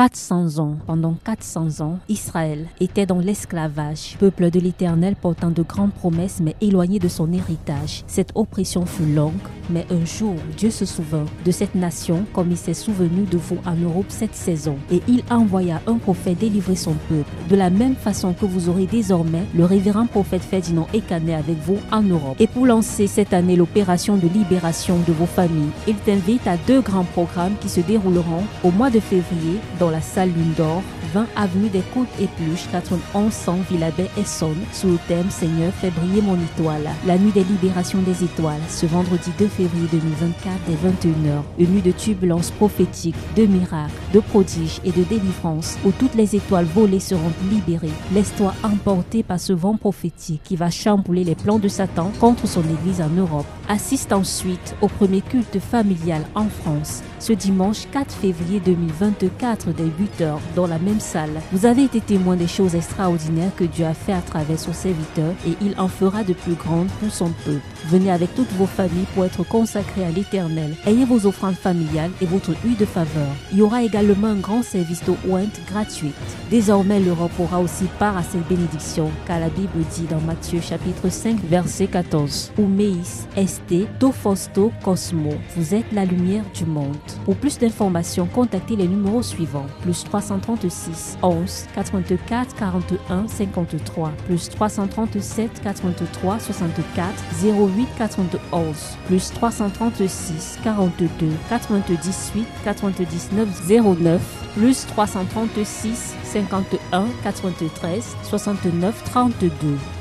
400 ans. Pendant 400 ans, Israël était dans l'esclavage, peuple de l'Éternel portant de grandes promesses mais éloigné de son héritage. Cette oppression fut longue, mais un jour, Dieu se souvint de cette nation comme il s'est souvenu de vous en Europe cette saison. Et il envoya un prophète délivrer son peuple. De la même façon que vous aurez désormais le révérend prophète Ferdinand Ekané avec vous en Europe. Et pour lancer cette année l'opération de libération de vos familles, il t'invite à deux grands programmes qui se dérouleront au mois de février dans la salle Lune d'Or 20 avenue des Côtes Épluches, 91 100 Villabé Essonne, sous le thème Seigneur, fais briller mon étoile. La nuit des libérations des étoiles, ce vendredi 2 février 2024 dès 21h. Une nuit de turbulences prophétiques, de miracles, de prodiges et de délivrance, où toutes les étoiles volées seront libérées. Laisse-toi emporter par ce vent prophétique qui va chambouler les plans de Satan contre son Église en Europe. Assiste ensuite au premier culte familial en France, ce dimanche 4 février 2024 dès 8h dans la même salle. Vous avez été témoin des choses extraordinaires que Dieu a fait à travers son serviteur et il en fera de plus grandes pour son peuple. Venez avec toutes vos familles pour être consacrés à l'éternel. Ayez vos offrandes familiales et votre huile de faveur. Il y aura également un grand service de ointe gratuite. Désormais, l'Europe aura aussi part à cette bénédiction, car la Bible dit dans Matthieu chapitre 5 verset 14, Oumeis, Esté, Tofosto, Cosmo, vous êtes la lumière du monde. Pour plus d'informations, contactez les numéros suivants, plus 336 11 84 41 53, plus 337 83 64 08 91, plus 336 42 98 99 09, plus 336 51 93 69 32.